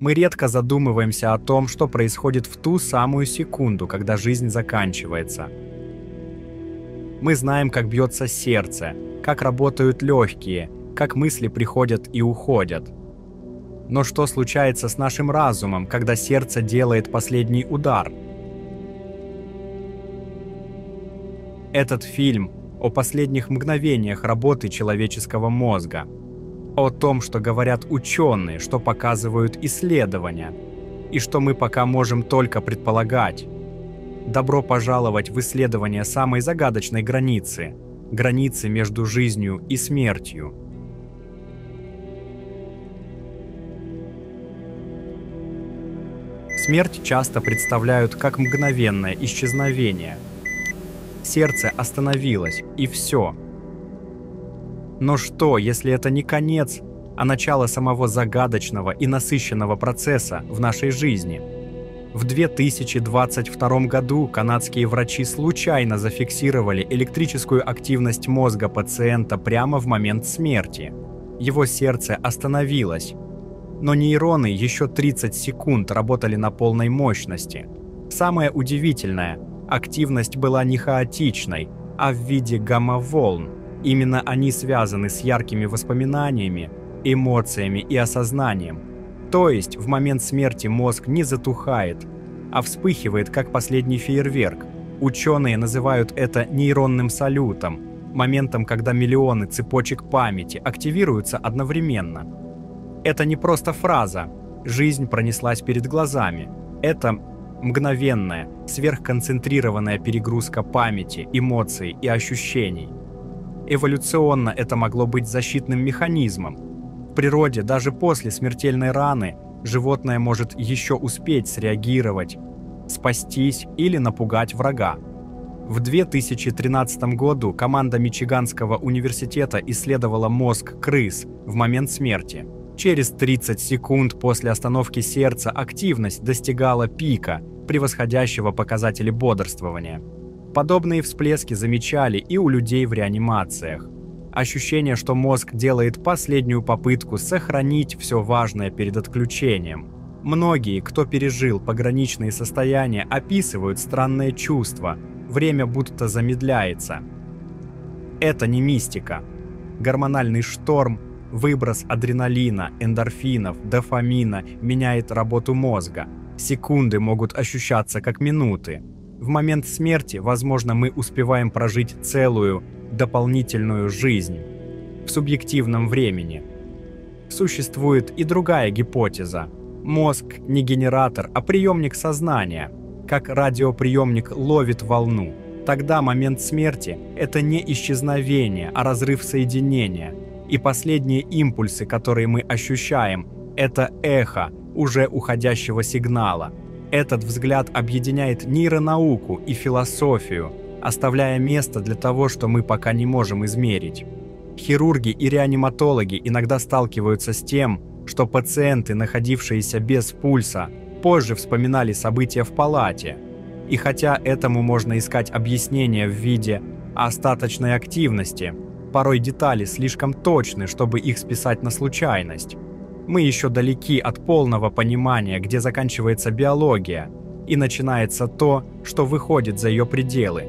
Мы редко задумываемся о том, что происходит в ту самую секунду, когда жизнь заканчивается. Мы знаем, как бьется сердце, как работают легкие, как мысли приходят и уходят. Но что случается с нашим разумом, когда сердце делает последний удар? Этот фильм о последних мгновениях работы человеческого мозга – о том, что говорят ученые, что показывают исследования, и что мы пока можем только предполагать. Добро пожаловать в исследование самой загадочной границы, границы между жизнью и смертью. Смерть часто представляют как мгновенное исчезновение. Сердце остановилось, и все – но что, если это не конец, а начало самого загадочного и насыщенного процесса в нашей жизни? В 2022 году канадские врачи случайно зафиксировали электрическую активность мозга пациента прямо в момент смерти. Его сердце остановилось, но нейроны еще 30 секунд работали на полной мощности. Самое удивительное, активность была не хаотичной, а в виде гамма-волн – Именно они связаны с яркими воспоминаниями, эмоциями и осознанием. То есть в момент смерти мозг не затухает, а вспыхивает как последний фейерверк. Ученые называют это нейронным салютом, моментом, когда миллионы цепочек памяти активируются одновременно. Это не просто фраза «жизнь пронеслась перед глазами». Это мгновенная, сверхконцентрированная перегрузка памяти, эмоций и ощущений – Эволюционно это могло быть защитным механизмом. В природе даже после смертельной раны животное может еще успеть среагировать, спастись или напугать врага. В 2013 году команда Мичиганского университета исследовала мозг крыс в момент смерти. Через 30 секунд после остановки сердца активность достигала пика, превосходящего показатели бодрствования. Подобные всплески замечали и у людей в реанимациях. Ощущение, что мозг делает последнюю попытку сохранить все важное перед отключением. Многие, кто пережил пограничные состояния, описывают странное чувство. Время будто замедляется. Это не мистика. Гормональный шторм, выброс адреналина, эндорфинов, дофамина меняет работу мозга. Секунды могут ощущаться как минуты. В момент смерти, возможно, мы успеваем прожить целую, дополнительную жизнь в субъективном времени. Существует и другая гипотеза. Мозг не генератор, а приемник сознания. Как радиоприемник ловит волну. Тогда момент смерти – это не исчезновение, а разрыв соединения. И последние импульсы, которые мы ощущаем – это эхо уже уходящего сигнала – этот взгляд объединяет нейронауку и философию, оставляя место для того, что мы пока не можем измерить. Хирурги и реаниматологи иногда сталкиваются с тем, что пациенты, находившиеся без пульса, позже вспоминали события в палате. И хотя этому можно искать объяснение в виде остаточной активности, порой детали слишком точны, чтобы их списать на случайность. Мы еще далеки от полного понимания, где заканчивается биология, и начинается то, что выходит за ее пределы.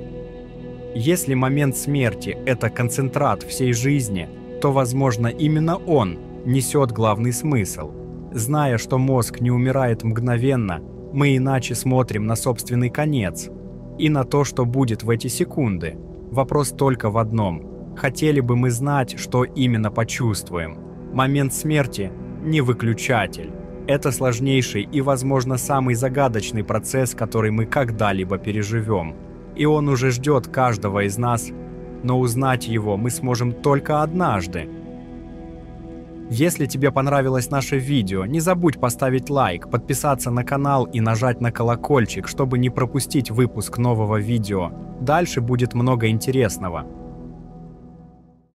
Если момент смерти – это концентрат всей жизни, то, возможно, именно он несет главный смысл. Зная, что мозг не умирает мгновенно, мы иначе смотрим на собственный конец и на то, что будет в эти секунды. Вопрос только в одном. Хотели бы мы знать, что именно почувствуем. Момент смерти не выключатель. Это сложнейший и, возможно, самый загадочный процесс, который мы когда-либо переживем. И он уже ждет каждого из нас, но узнать его мы сможем только однажды. Если тебе понравилось наше видео, не забудь поставить лайк, подписаться на канал и нажать на колокольчик, чтобы не пропустить выпуск нового видео. Дальше будет много интересного.